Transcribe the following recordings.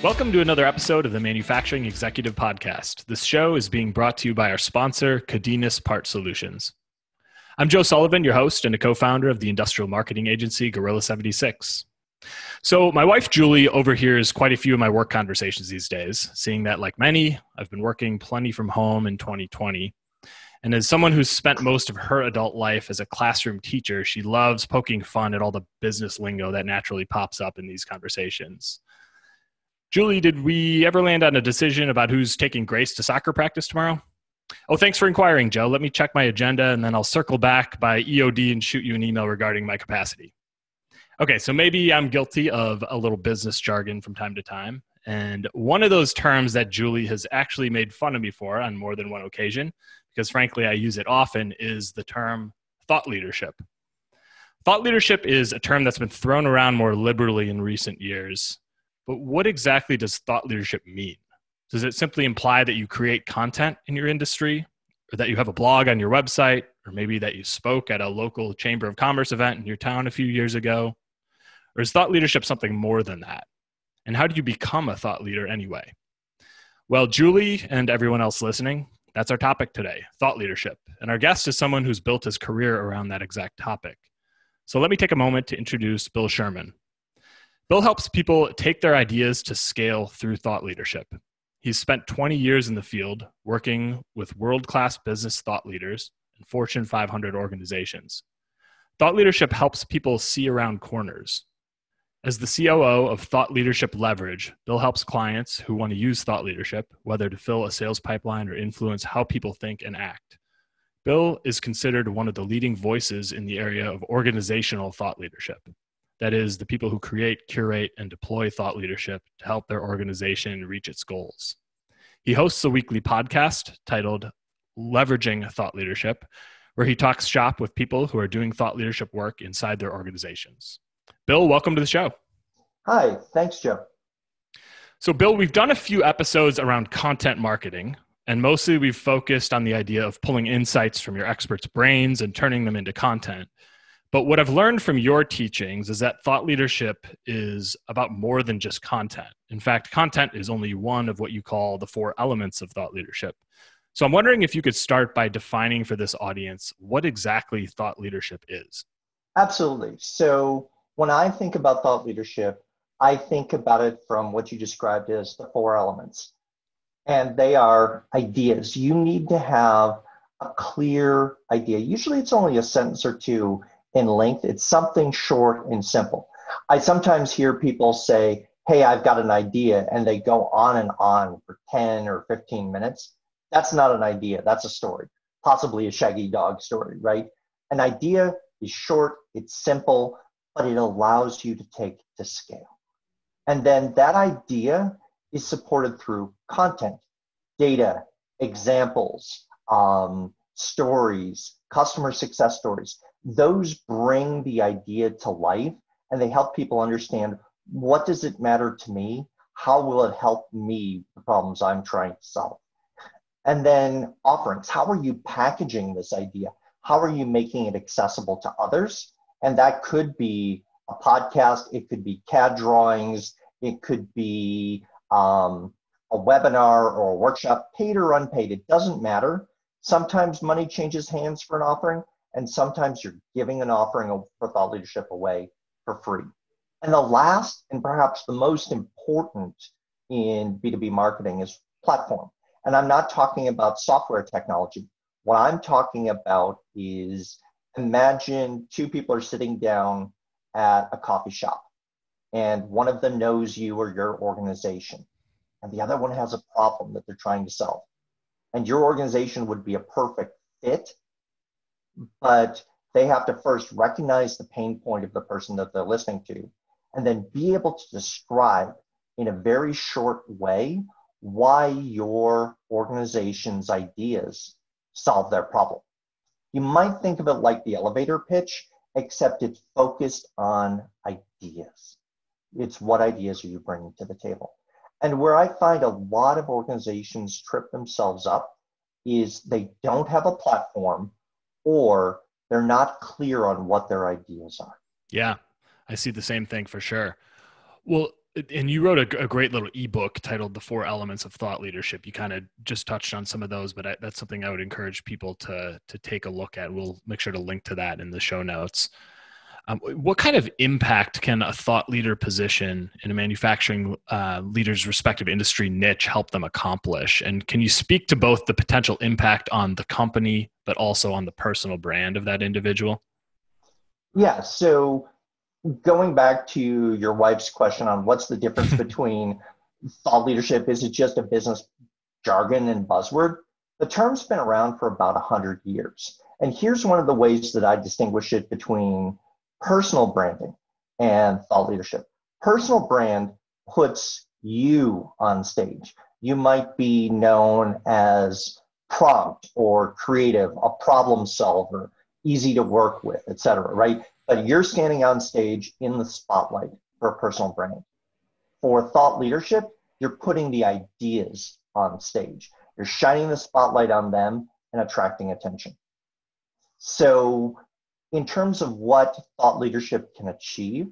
Welcome to another episode of the Manufacturing Executive Podcast. This show is being brought to you by our sponsor, Cadenas Part Solutions. I'm Joe Sullivan, your host and a co founder of the industrial marketing agency Gorilla 76. So, my wife Julie overhears quite a few of my work conversations these days, seeing that, like many, I've been working plenty from home in 2020. And as someone who's spent most of her adult life as a classroom teacher, she loves poking fun at all the business lingo that naturally pops up in these conversations. Julie, did we ever land on a decision about who's taking Grace to soccer practice tomorrow? Oh, thanks for inquiring, Joe. Let me check my agenda and then I'll circle back by EOD and shoot you an email regarding my capacity. Okay, so maybe I'm guilty of a little business jargon from time to time. And one of those terms that Julie has actually made fun of me for on more than one occasion, because frankly I use it often, is the term thought leadership. Thought leadership is a term that's been thrown around more liberally in recent years. But what exactly does thought leadership mean? Does it simply imply that you create content in your industry, or that you have a blog on your website, or maybe that you spoke at a local Chamber of Commerce event in your town a few years ago? Or is thought leadership something more than that? And how do you become a thought leader anyway? Well, Julie and everyone else listening, that's our topic today thought leadership. And our guest is someone who's built his career around that exact topic. So let me take a moment to introduce Bill Sherman. Bill helps people take their ideas to scale through thought leadership. He's spent 20 years in the field working with world class business thought leaders and Fortune 500 organizations. Thought leadership helps people see around corners. As the COO of Thought Leadership Leverage, Bill helps clients who want to use thought leadership, whether to fill a sales pipeline or influence how people think and act. Bill is considered one of the leading voices in the area of organizational thought leadership. That is, the people who create, curate, and deploy thought leadership to help their organization reach its goals. He hosts a weekly podcast titled Leveraging Thought Leadership, where he talks shop with people who are doing thought leadership work inside their organizations. Bill, welcome to the show. Hi, thanks, Joe. So, Bill, we've done a few episodes around content marketing, and mostly we've focused on the idea of pulling insights from your experts' brains and turning them into content. But what I've learned from your teachings is that thought leadership is about more than just content. In fact, content is only one of what you call the four elements of thought leadership. So I'm wondering if you could start by defining for this audience what exactly thought leadership is. Absolutely. So when I think about thought leadership, I think about it from what you described as the four elements. And they are ideas. You need to have a clear idea. Usually it's only a sentence or two in length. It's something short and simple. I sometimes hear people say, Hey, I've got an idea, and they go on and on for 10 or 15 minutes. That's not an idea, that's a story, possibly a shaggy dog story, right? An idea is short, it's simple, but it allows you to take to scale. And then that idea is supported through content, data, examples, um, stories, customer success stories those bring the idea to life and they help people understand what does it matter to me? How will it help me the problems i'm trying to solve? And then offerings. How are you packaging this idea? How are you making it accessible to others? And that could be a podcast it could be cad drawings it could be um, a webinar or a workshop paid or unpaid it doesn't matter. Sometimes money changes hands for an offering and sometimes you're giving an offering for thought leadership away for free. And the last, and perhaps the most important in B2B marketing, is platform. And I'm not talking about software technology. What I'm talking about is imagine two people are sitting down at a coffee shop, and one of them knows you or your organization, and the other one has a problem that they're trying to solve. And your organization would be a perfect fit but they have to first recognize the pain point of the person that they're listening to and then be able to describe in a very short way why your organization's ideas solve their problem. You might think of it like the elevator pitch, except it's focused on ideas. It's what ideas are you bringing to the table? And where I find a lot of organizations trip themselves up is they don't have a platform or they're not clear on what their ideas are. Yeah, I see the same thing for sure. Well, and you wrote a, a, great little ebook titled "The Four Elements of Thought Leadership." You kind of just touched on some of those, but I, that's something I would encourage people to to take a look at. We'll make sure to link to that in the show notes. Um, what kind of impact can a thought leader position in a manufacturing uh, leader's respective industry niche help them accomplish? And can you speak to both the potential impact on the company, but also on the personal brand of that individual? Yeah. So going back to your wife's question on what's the difference between thought leadership, is it just a business jargon and buzzword? The term's been around for about 100 years. And here's one of the ways that I distinguish it between personal branding and thought leadership. Personal brand puts you on stage. You might be known as prompt or creative, a problem solver, easy to work with, etc. right? But you're standing on stage in the spotlight for a personal brand. For thought leadership, you're putting the ideas on stage. You're shining the spotlight on them and attracting attention. So, in terms of what thought leadership can achieve,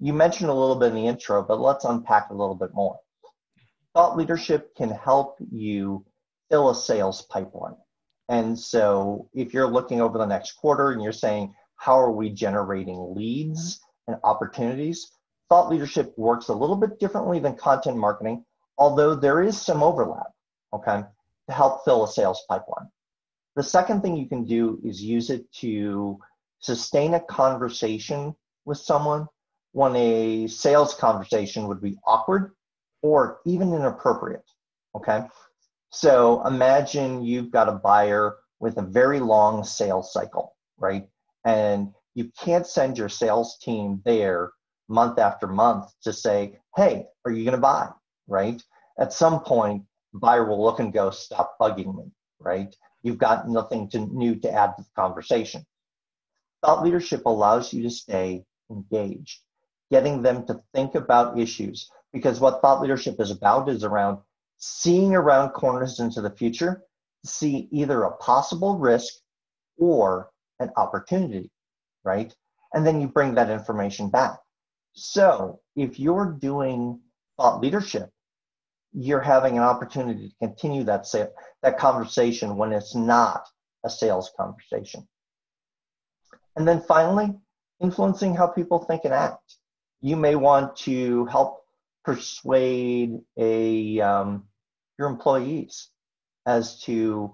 you mentioned a little bit in the intro, but let's unpack a little bit more. Thought leadership can help you fill a sales pipeline. And so, if you're looking over the next quarter and you're saying, how are we generating leads and opportunities? Thought leadership works a little bit differently than content marketing, although there is some overlap, okay, to help fill a sales pipeline. The second thing you can do is use it to sustain a conversation with someone when a sales conversation would be awkward or even inappropriate. Okay. So imagine you've got a buyer with a very long sales cycle, right? And you can't send your sales team there month after month to say, hey, are you going to buy? Right? At some point, buyer will look and go, stop bugging me, right? You've got nothing to, new to add to the conversation. Thought leadership allows you to stay engaged, getting them to think about issues. Because what thought leadership is about is around seeing around corners into the future see either a possible risk or an opportunity, right? And then you bring that information back. So if you're doing thought leadership, you're having an opportunity to continue that sale, that conversation when it's not a sales conversation. And then finally, influencing how people think and act. You may want to help persuade a um, your employees as to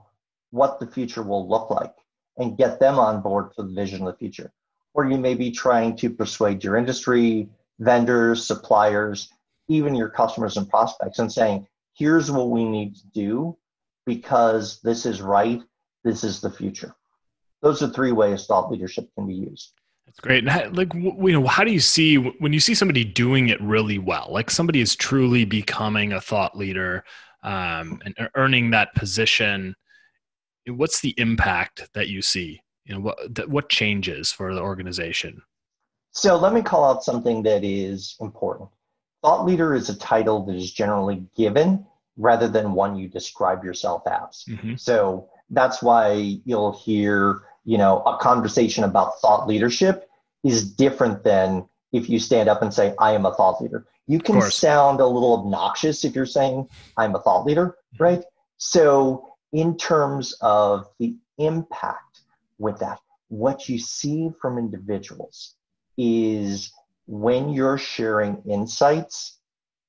what the future will look like and get them on board for the vision of the future. Or you may be trying to persuade your industry, vendors, suppliers, even your customers and prospects, and saying, here's what we need to do because this is right, this is the future. Those are three ways thought leadership can be used. That's great. like, you know, how do you see when you see somebody doing it really well? Like somebody is truly becoming a thought leader um, and earning that position what's the impact that you see? You know, what what changes for the organization? So let me call out something that is important. Thought leader is a title that is generally given rather than one you describe yourself as. Mm-hmm. So that's why you'll hear, you know, a conversation about thought leadership is different than if you stand up and say, I am a thought leader. You can sound a little obnoxious if you're saying, I'm a thought leader, mm-hmm. right? So in terms of the impact with that, what you see from individuals is when you're sharing insights,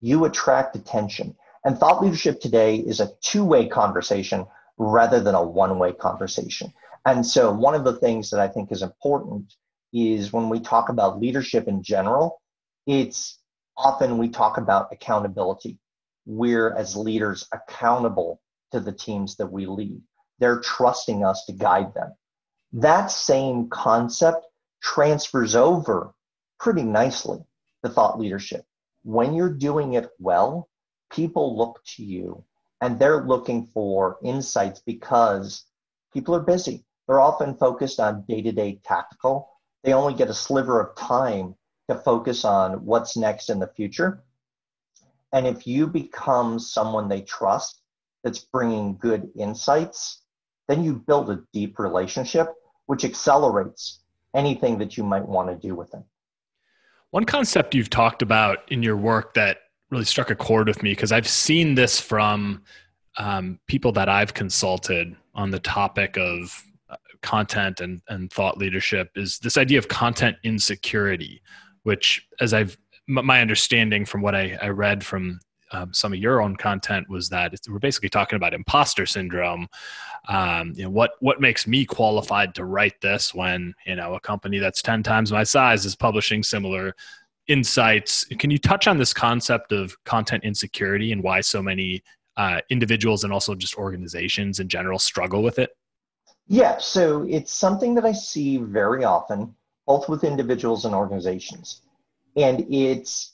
you attract attention. And thought leadership today is a two way conversation rather than a one way conversation. And so, one of the things that I think is important is when we talk about leadership in general, it's often we talk about accountability. We're, as leaders, accountable to the teams that we lead. They're trusting us to guide them. That same concept transfers over pretty nicely to thought leadership. When you're doing it well, people look to you and they're looking for insights because people are busy. They're often focused on day to day tactical. They only get a sliver of time to focus on what's next in the future. And if you become someone they trust, that's bringing good insights, then you build a deep relationship, which accelerates anything that you might want to do with them. One concept you've talked about in your work that really struck a chord with me because I've seen this from um, people that I've consulted on the topic of uh, content and, and thought leadership is this idea of content insecurity, which, as I've my understanding from what I, I read from um, some of your own content was that we're basically talking about imposter syndrome. Um, you know, what what makes me qualified to write this when you know a company that's ten times my size is publishing similar insights? Can you touch on this concept of content insecurity and why so many uh, individuals and also just organizations in general struggle with it? Yeah, so it's something that I see very often, both with individuals and organizations, and it's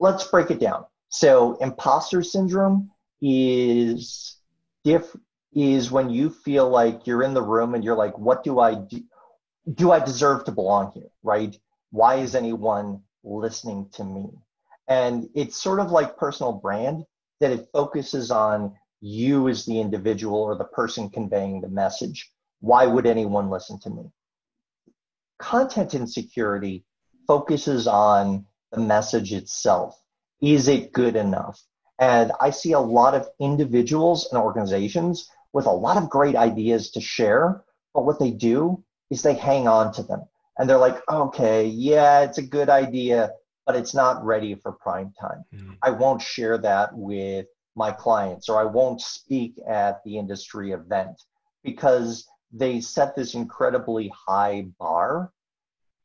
let's break it down so imposter syndrome is diff is when you feel like you're in the room and you're like, what do I do? Do I deserve to belong here? Right? Why is anyone listening to me? And it's sort of like personal brand that it focuses on you as the individual or the person conveying the message. Why would anyone listen to me? Content insecurity focuses on the message itself is it good enough? And I see a lot of individuals and organizations with a lot of great ideas to share, but what they do is they hang on to them. And they're like, okay, yeah, it's a good idea, but it's not ready for prime time. Mm-hmm. I won't share that with my clients or I won't speak at the industry event because they set this incredibly high bar.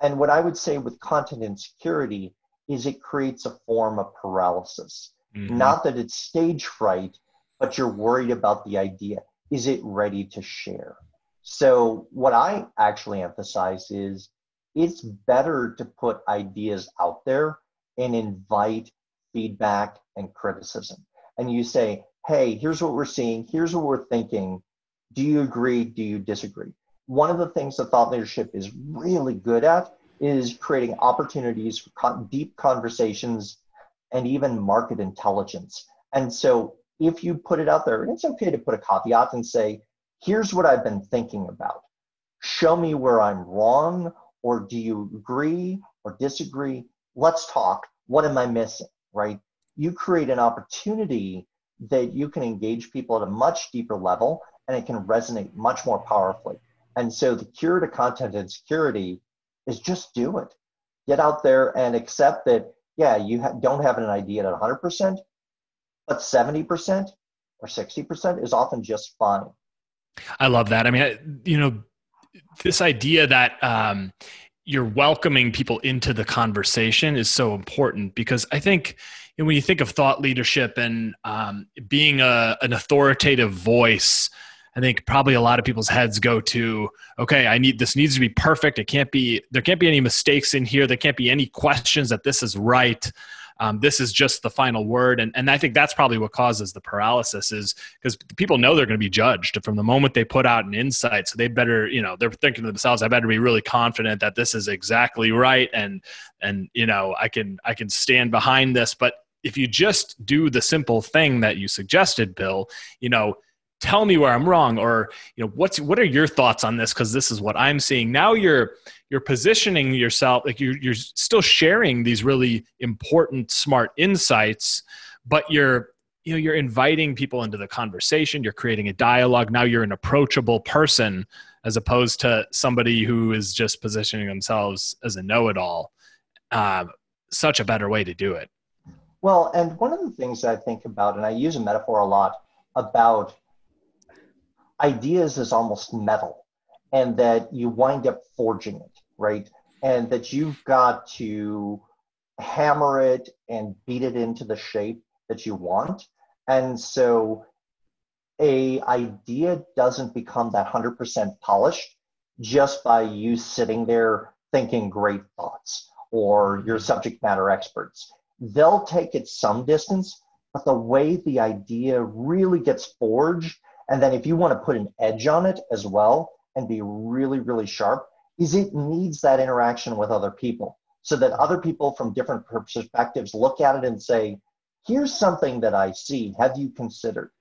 And what I would say with content insecurity is it creates a form of paralysis. Mm-hmm. Not that it's stage fright, but you're worried about the idea. Is it ready to share? So, what I actually emphasize is it's better to put ideas out there and invite feedback and criticism. And you say, hey, here's what we're seeing, here's what we're thinking. Do you agree? Do you disagree? One of the things that thought leadership is really good at is creating opportunities for deep conversations and even market intelligence. And so if you put it out there, and it's okay to put a caveat and say, here's what I've been thinking about. Show me where I'm wrong, or do you agree or disagree? Let's talk. What am I missing? Right? You create an opportunity that you can engage people at a much deeper level and it can resonate much more powerfully. And so the cure to content insecurity is just do it. Get out there and accept that, yeah, you ha- don't have an idea at 100%, but 70% or 60% is often just fine. I love that. I mean, you know, this idea that um, you're welcoming people into the conversation is so important because I think you know, when you think of thought leadership and um, being a, an authoritative voice, I think probably a lot of people's heads go to, okay, I need this needs to be perfect. It can't be there can't be any mistakes in here. There can't be any questions that this is right. Um, this is just the final word, and and I think that's probably what causes the paralysis is because people know they're going to be judged from the moment they put out an insight. So they better, you know, they're thinking to themselves, I better be really confident that this is exactly right, and and you know, I can I can stand behind this. But if you just do the simple thing that you suggested, Bill, you know tell me where i'm wrong or you know what's what are your thoughts on this? Because this is what i'm seeing. Now you're you're positioning yourself like you're, you're still sharing these really important smart insights but you're you know you're inviting people into the conversation. You're creating a dialogue. Now you're an approachable person as opposed to somebody who is just positioning themselves as a know-it-all. Uh, such a better way to do it. Well and one of the things i think about and i use a metaphor a lot about ideas is almost metal and that you wind up forging it, right? And that you've got to hammer it and beat it into the shape that you want. And so a idea doesn't become that 100% polished just by you sitting there thinking great thoughts or your subject matter experts. They'll take it some distance, but the way the idea really gets forged and then if you want to put an edge on it as well and be really, really sharp, is it needs that interaction with other people so that other people from different perspectives look at it and say, here's something that I see. Have you considered?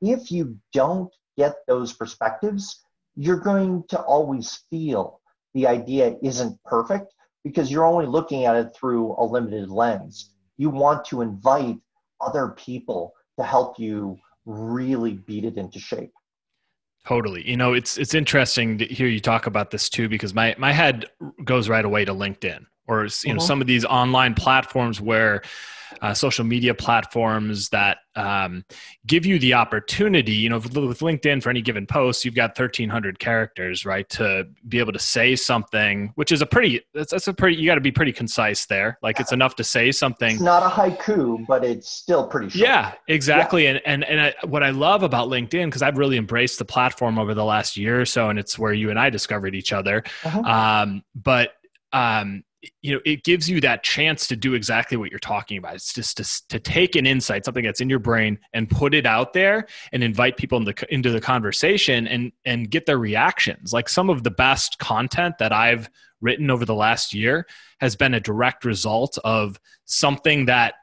If you don't get those perspectives, you're going to always feel the idea isn't perfect because you're only looking at it through a limited lens. You want to invite other people to help you really beat it into shape. Totally. You know, it's it's interesting to hear you talk about this too because my my head goes right away to LinkedIn or you know mm-hmm. some of these online platforms where uh, social media platforms that um, give you the opportunity you know with, with linkedin for any given post you've got 1300 characters right to be able to say something which is a pretty that's, that's a pretty you got to be pretty concise there like it's enough to say something it's not a haiku but it's still pretty short. yeah exactly yeah. and and, and I, what i love about linkedin because i've really embraced the platform over the last year or so and it's where you and i discovered each other uh-huh. um, but um, you know it gives you that chance to do exactly what you're talking about. It's just to, to take an insight something that's in your brain and put it out there and invite people in the, into the conversation and and get their reactions. Like some of the best content that i've written over the last year has been a direct result of something that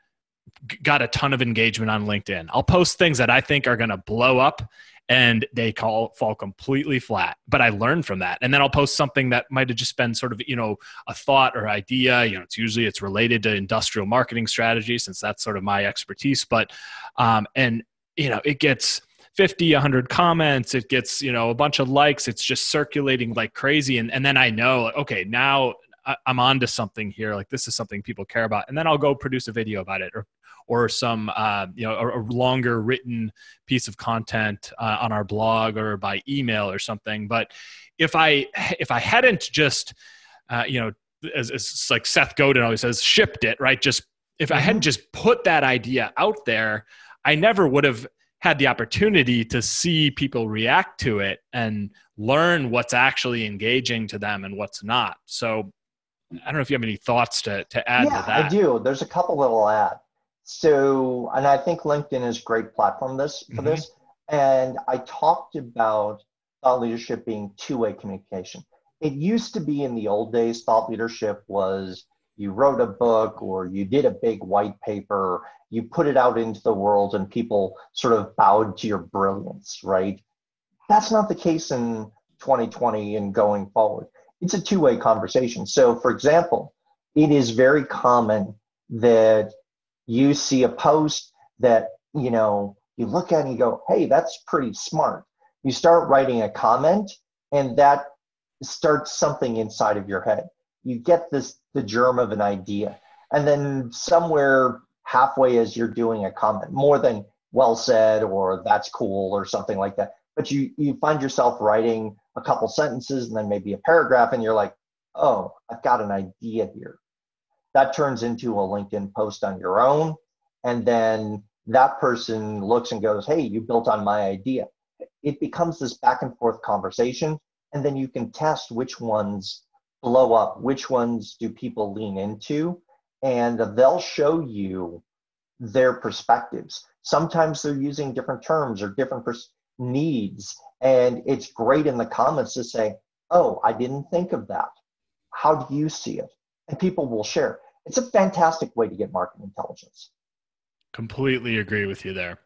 got a ton of engagement on linkedin. I'll post things that i think are going to blow up and they call fall completely flat. But i learned from that. And then i'll post something that might have just been sort of you know a thought or idea. You know it's usually it's related to industrial marketing strategy since that's sort of my expertise. But um and you know it gets 50 100 comments. It gets you know a bunch of likes. It's just circulating like crazy. And, and then i know okay now I'm on to something here. Like this is something people care about, and then I'll go produce a video about it, or or some uh, you know a, a, longer written piece of content uh, on our blog or by email or something. But if I if I hadn't just uh, you know as, as like Seth Godin always says, shipped it right. Just if I hadn't mm-hmm. just put that idea out there, I never would have had the opportunity to see people react to it and learn what's actually engaging to them and what's not. So I don't know if you have any thoughts to, to add yeah, to that. I do. There's a couple little add. So, and I think LinkedIn is a great platform this for mm-hmm. this. And I talked about thought leadership being two-way communication. It used to be in the old days, thought leadership was you wrote a book or you did a big white paper, you put it out into the world and people sort of bowed to your brilliance, right? That's not the case in 2020 and going forward it's a two-way conversation. So for example, it is very common that you see a post that, you know, you look at and you go, hey, that's pretty smart. You start writing a comment and that starts something inside of your head. You get this the germ of an idea. And then somewhere halfway as you're doing a comment, more than well said or that's cool or something like that. But you you find yourself writing a couple sentences and then maybe a paragraph, and you're like, oh, I've got an idea here. That turns into a LinkedIn post on your own. And then that person looks and goes, hey, you built on my idea. It becomes this back and forth conversation. And then you can test which ones blow up, which ones do people lean into, and they'll show you their perspectives. Sometimes they're using different terms or different pers- needs and it's great in the comments to say, oh, I didn't think of that. How do you see it? And people will share. It's a fantastic way to get market intelligence. Completely agree with you there.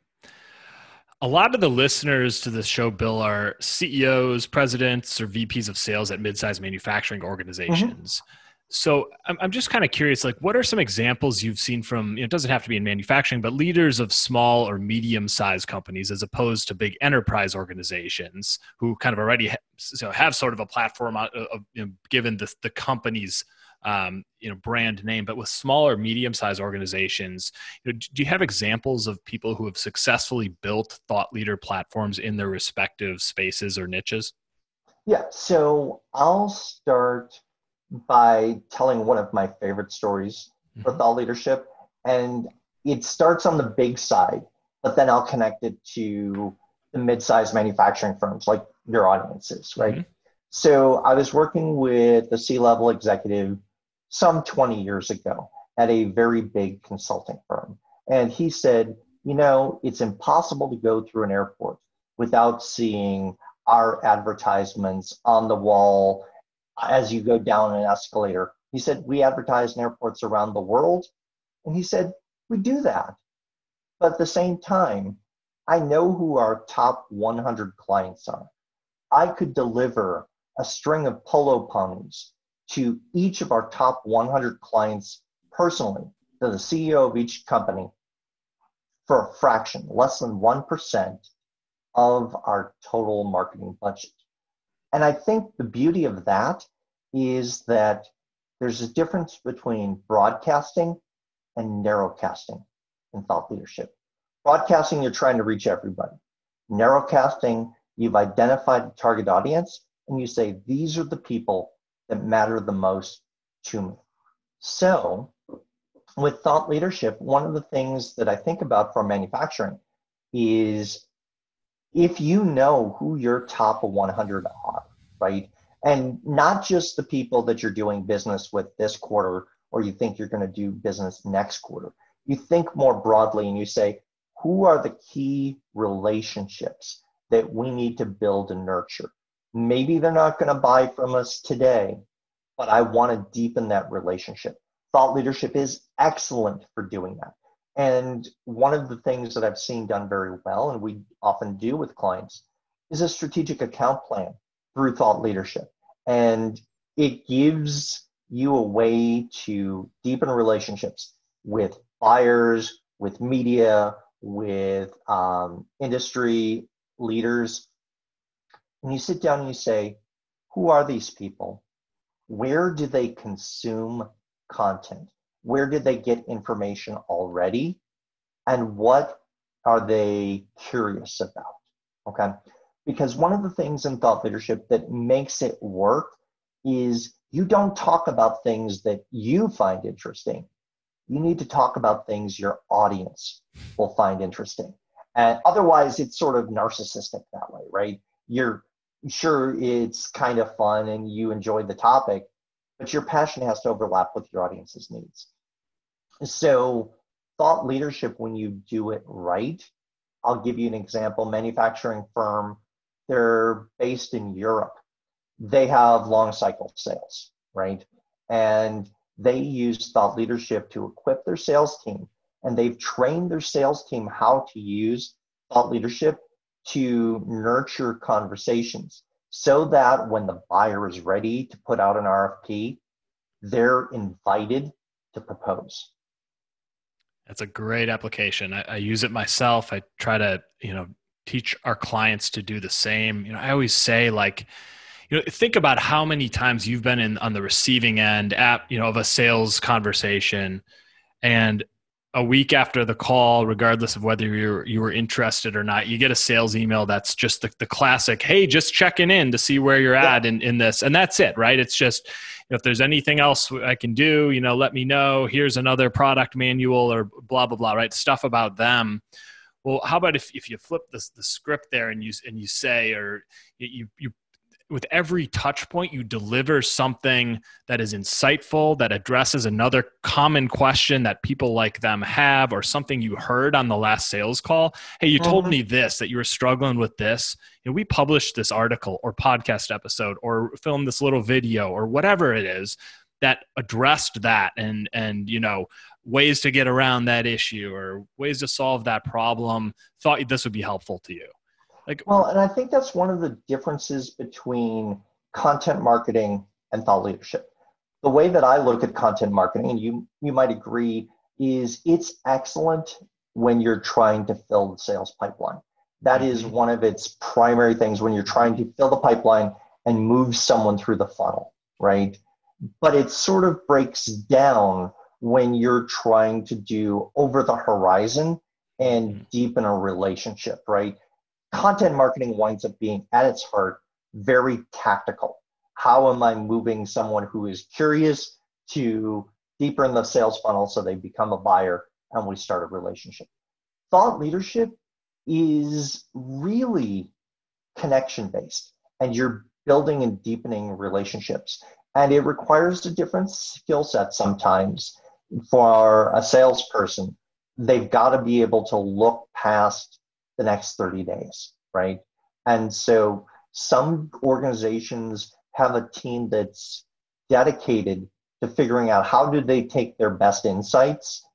A lot of the listeners to this show, Bill, are CEOs, presidents, or VPs of sales at mid-sized manufacturing organizations. Mm-hmm. So I'm, I'm just kind of curious, like, what are some examples you've seen from, you know, it doesn't have to be in manufacturing, but leaders of small or medium sized companies as opposed to big enterprise organizations who kind of already ha- so have sort of a platform of, of you know, given the, the company's um, you know brand name but with smaller medium sized organizations you know, do you have examples of people who have successfully built thought leader platforms in their respective spaces or niches yeah so i'll start by telling one of my favorite stories mm-hmm. for thought leadership. And it starts on the big side, but then I'll connect it to the mid-sized manufacturing firms like your audiences, right? Mm-hmm. So I was working with a C-level executive some 20 years ago at a very big consulting firm. And he said, you know, it's impossible to go through an airport without seeing our advertisements on the wall as you go down an escalator. He said, We advertise in airports around the world. And he said, We do that. But at the same time, I know who our top 100 clients are. I could deliver a string of polo ponies to each of our top 100 clients personally, to the CEO of each company, for a fraction, less than 1% of our total marketing budget. And I think the beauty of that is that there's a difference between broadcasting and narrowcasting in thought leadership. Broadcasting, you're trying to reach everybody. Narrowcasting, you've identified a target audience and you say, these are the people that matter the most to me. So, with thought leadership, one of the things that I think about for manufacturing is if you know who your top 100 are, right? And not just the people that you're doing business with this quarter or you think you're going to do business next quarter. You think more broadly and you say, who are the key relationships that we need to build and nurture? Maybe they're not going to buy from us today, but I want to deepen that relationship. Thought leadership is excellent for doing that. And one of the things that I've seen done very well, and we often do with clients, is a strategic account plan through thought leadership. And it gives you a way to deepen relationships with buyers, with media, with um, industry leaders. And you sit down and you say, who are these people? Where do they consume content? Where do they get information already? And what are they curious about? Okay. Because one of the things in thought leadership that makes it work is you don't talk about things that you find interesting. You need to talk about things your audience will find interesting. And otherwise, it's sort of narcissistic that way, right? You're sure it's kind of fun and you enjoy the topic, but your passion has to overlap with your audience's needs. So, thought leadership, when you do it right, I'll give you an example manufacturing firm, they're based in Europe. They have long cycle sales, right? And they use thought leadership to equip their sales team. And they've trained their sales team how to use thought leadership to nurture conversations so that when the buyer is ready to put out an RFP, they're invited to propose. That's a great application. I, I, use it myself. I try to, you know, teach our clients to do the same. You know, I always say like, you know, think about how many times you've been in on the receiving end at, you know, of a sales conversation and a week after the call, regardless of whether you're you were interested or not, you get a sales email that's just the, the classic, hey, just checking in to see where you're at in, in this. And that's it, right? It's just if there's anything else I can do, you know, let me know. Here's another product manual or blah blah blah, right? Stuff about them. Well, how about if, if you flip the, the script there and you and you say or you you with every touch point you deliver something that is insightful that addresses another common question that people like them have or something you heard on the last sales call. Hey you told mm-hmm. me this that you were struggling with this. You know, we published this article or podcast episode or filmed this little video or whatever it is that addressed that and and you know ways to get around that issue or ways to solve that problem. Thought this would be helpful to you like, well, and I think that's one of the differences between content marketing and thought leadership. The way that I look at content marketing, and you you might agree, is it's excellent when you're trying to fill the sales pipeline. That is mm-hmm. one of its primary things when you're trying to fill the pipeline and move someone through the funnel, right? But it sort of breaks down when you're trying to do over the horizon and mm-hmm. deepen a relationship, right? Content marketing winds up being at its heart very tactical. How am I moving someone who is curious to deeper in the sales funnel so they become a buyer and we start a relationship? Thought leadership is really connection based and you're building and deepening relationships. And it requires a different skill set sometimes for a salesperson. They've got to be able to look past the next 30 days, right? And so some organizations have a team that's dedicated to figuring out how do they take their best insights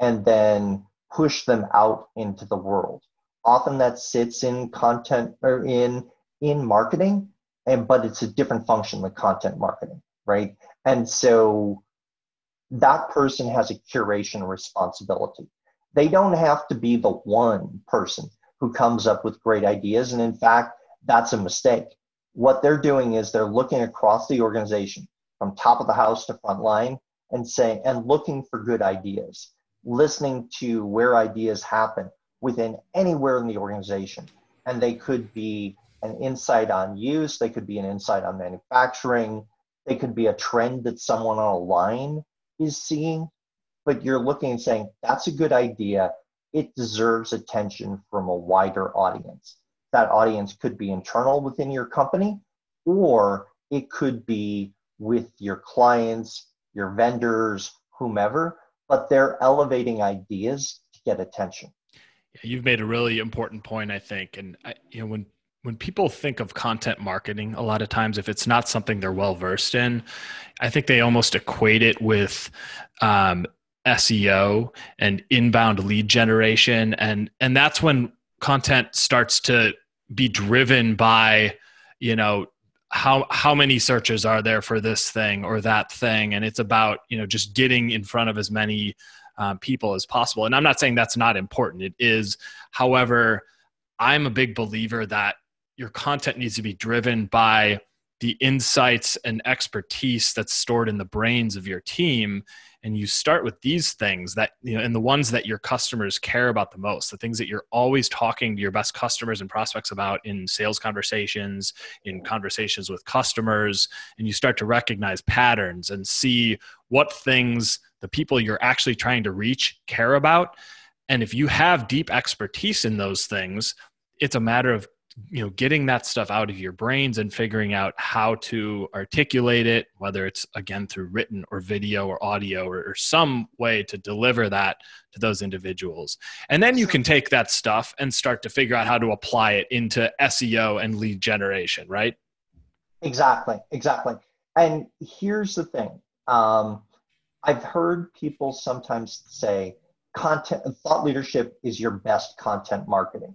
and then push them out into the world. Often that sits in content or in in marketing, and but it's a different function than content marketing. right? And so that person has a curation responsibility. They don't have to be the one person who comes up with great ideas. And in fact, that's a mistake. What they're doing is they're looking across the organization from top of the house to front line and saying and looking for good ideas, listening to where ideas happen within anywhere in the organization. And they could be an insight on use, they could be an insight on manufacturing, they could be a trend that someone on a line is seeing. But you're looking and saying, that's a good idea. It deserves attention from a wider audience. That audience could be internal within your company, or it could be with your clients, your vendors, whomever, but they're elevating ideas to get attention. You've made a really important point, I think. And I, you know, when when people think of content marketing, a lot of times, if it's not something they're well versed in, I think they almost equate it with um, SEO and inbound lead generation, and and that's when content starts to be driven by, you know, how how many searches are there for this thing or that thing, and it's about you know just getting in front of as many um, people as possible. And I'm not saying that's not important; it is. However, I'm a big believer that your content needs to be driven by the insights and expertise that's stored in the brains of your team and you start with these things that you know and the ones that your customers care about the most the things that you're always talking to your best customers and prospects about in sales conversations in conversations with customers and you start to recognize patterns and see what things the people you're actually trying to reach care about. And if you have deep expertise in those things it's a matter of you know getting that stuff out of your brains and figuring out how to articulate it whether it's again through written or video or audio or, or, some way to deliver that to those individuals. And then you can take that stuff and start to figure out how to apply it into seo and lead generation right? Exactly exactly. And here's the thing um, i've heard people sometimes say content thought leadership is your best content marketing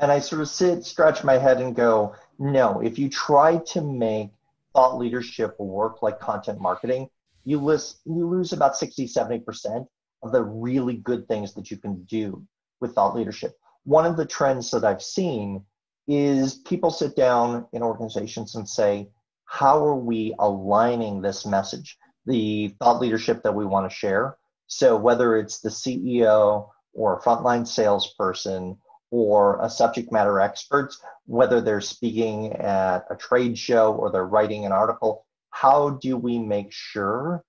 and I sort of sit, scratch my head, and go, no, if you try to make thought leadership work like content marketing, you, list, you lose about 60, 70% of the really good things that you can do with thought leadership. One of the trends that I've seen is people sit down in organizations and say, how are we aligning this message, the thought leadership that we want to share? So whether it's the CEO or a frontline salesperson or a subject matter experts, whether they're speaking at a trade show or they're writing an article, how do we make sure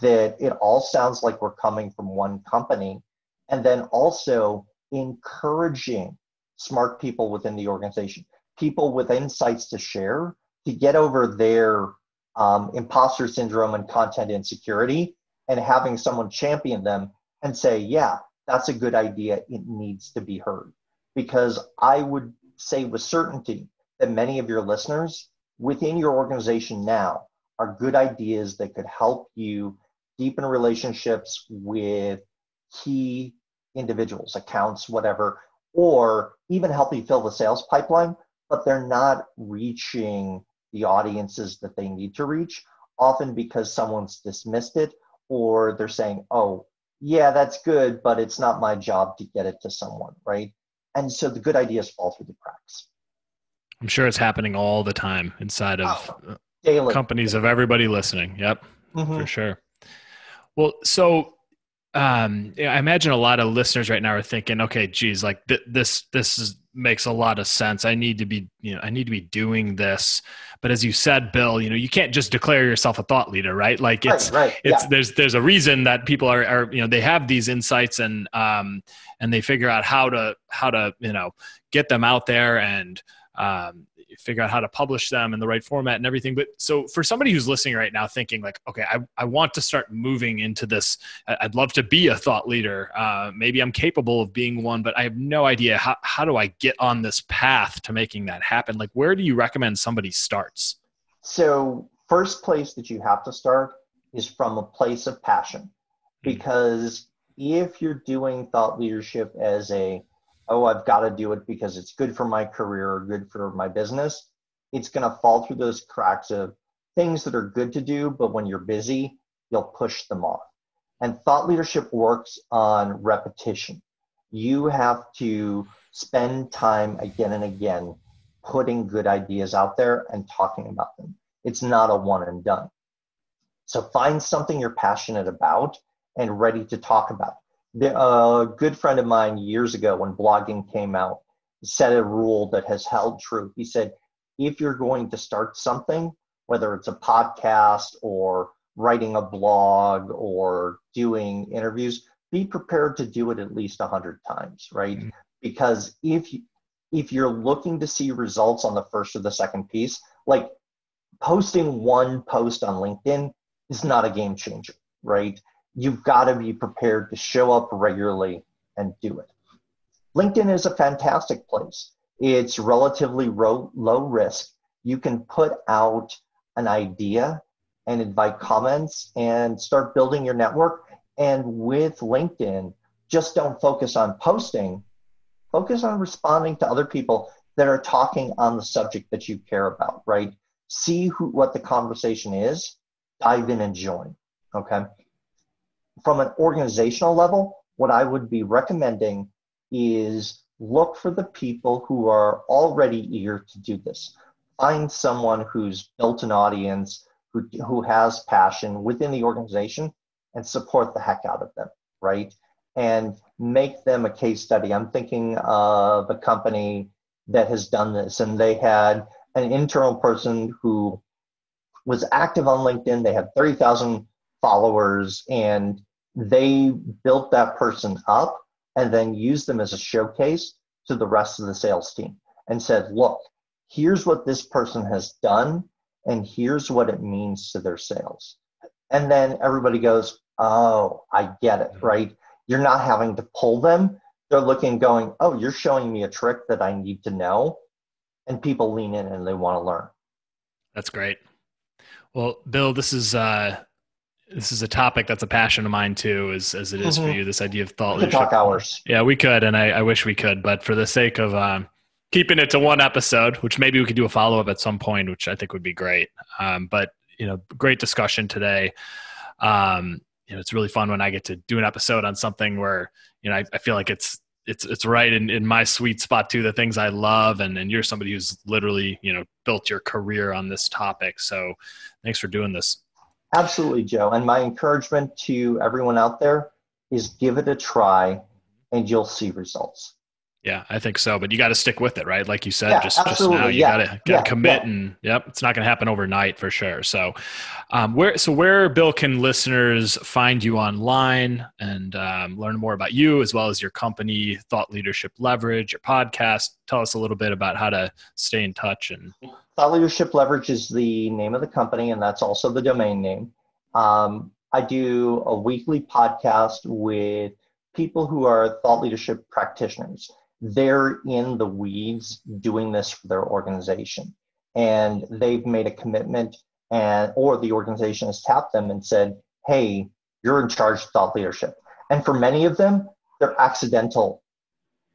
that it all sounds like we're coming from one company? And then also encouraging smart people within the organization, people with insights to share to get over their um, imposter syndrome and content insecurity and having someone champion them and say, yeah, that's a good idea. It needs to be heard because I would say with certainty that many of your listeners within your organization now are good ideas that could help you deepen relationships with key individuals, accounts, whatever, or even help you fill the sales pipeline, but they're not reaching the audiences that they need to reach, often because someone's dismissed it or they're saying, oh, yeah, that's good, but it's not my job to get it to someone, right? And so the good ideas fall through the cracks. I'm sure it's happening all the time inside of oh, daily. companies of everybody listening. Yep, mm-hmm. for sure. Well, so um, I imagine a lot of listeners right now are thinking, okay, geez, like th- this this is, makes a lot of sense. I need to be, you know, I need to be doing this. But as you said, Bill, you know, you can't just declare yourself a thought leader, right? Like it's, right, right. it's, yeah. there's, there's a reason that people are, are, you know, they have these insights and, um, and they figure out how to, how to, you know, get them out there and, um, figure out how to publish them in the right format and everything. But so for somebody who's listening right now, thinking like, okay, I, I want to start moving into this. I'd love to be a thought leader. Uh, maybe I'm capable of being one, but I have no idea how, how do I get on this path to making that happen? Like, where do you recommend somebody starts? So first place that you have to start is from a place of passion, hmm. because if you're doing thought leadership as a oh, I've got to do it because it's good for my career or good for my business, it's going to fall through those cracks of, things that are good to do, but when you're busy, you'll push them off. And thought leadership works on repetition. You have to spend time again and again putting good ideas out there and talking about them. It's not a one and done. So find something you're passionate about and ready to talk about. The, a good friend of mine years ago when blogging came out set a rule that has held true. He said, if you're going to start something, whether it's a podcast or writing a blog or doing interviews, be prepared to do it at least 100 times, right? Mm-hmm. Because if you, if you're looking to see results on the first or the second piece, like posting one post on LinkedIn is not a game changer, right? You've got to be prepared to show up regularly and do it. LinkedIn is a fantastic place. It's relatively low, low risk. You can put out an idea and invite comments and start building your network. And with LinkedIn, just don't focus on posting, focus on responding to other people that are talking on the subject that you care about, right? See who, what the conversation is, dive in and join, okay? From an organizational level, what I would be recommending is look for the people who are already eager to do this. Find someone who's built an audience, who, who has passion within the organization, and support the heck out of them, right? And make them a case study. I'm thinking of a company that has done this, and they had an internal person who was active on LinkedIn. They had 30,000 followers, and they built that person up and then used them as a showcase to the rest of the sales team and said, look, here's what this person has done, and here's what it means to their sales. And then everybody goes, oh, I get it, right? You're not having to pull them. They're looking, going, oh, you're showing me a trick that I need to know. And people lean in and they want to learn. That's great. Well, Bill, this is uh, this is a topic that's a passion of mine too, as as it is mm-hmm. for you. This idea of thought leadership. Talk hours. Yeah, we could, and I, I wish we could, but for the sake of um, keeping it to one episode, which maybe we could do a follow up at some point, which I think would be great. Um, but you know, great discussion today. Um, you know, it's really fun when I get to do an episode on something where you know I, I feel like it's it's it's right in, in my sweet spot too the things i love and and you're somebody who's literally you know built your career on this topic so thanks for doing this Absolutely, Joe. And my encouragement to everyone out there is give it a try and you'll see results. Yeah, I think so. But you got to stick with it, right? Like you said, yeah, just absolutely. just now, you yeah. got to got to yeah, commit, and yep, it's not going to happen overnight for sure. So, um, where so where Bill can listeners find you online and um, learn more about you as well as your company, Thought Leadership Leverage, your podcast. Tell us a little bit about how to stay in touch and. Thought Leadership Leverage is the name of the company, and that's also the domain name. Um, I do a weekly podcast with people who are thought leadership practitioners. They're in the weeds doing this for their organization. And they've made a commitment and or the organization has tapped them and said hey you're in charge of thought leadership. And for many of them they're accidental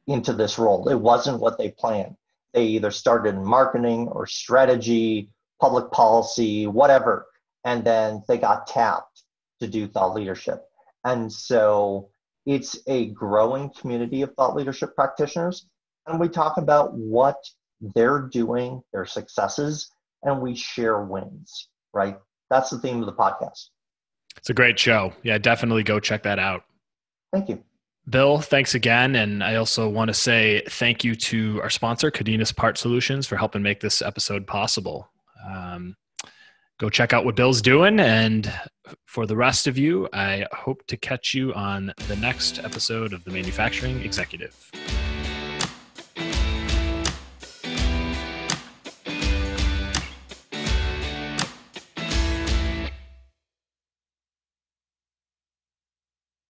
into this role. It wasn't what they planned they either started in marketing or strategy public policy whatever and then they got tapped to do thought leadership and so it's a growing community of thought leadership practitioners. And we talk about what they're doing, their successes, and we share wins, right? That's the theme of the podcast. It's a great show. Yeah, definitely go check that out. Thank you. Bill, thanks again. And I also want to say thank you to our sponsor, Cadenas Part Solutions, for helping make this episode possible. Um, go check out what Bill's doing. And for the rest of you, I hope to catch you on the next episode of The Manufacturing Executive.